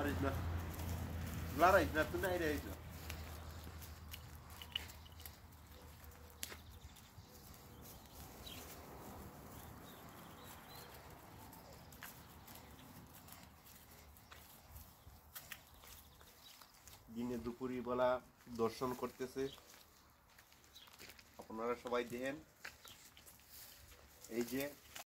পারিস না লড়াইস না তুই নাই রইছ দিনে দুপুরি বেলা দর্শন করতেছে। আপনারা সবাই দেখেন। এই যে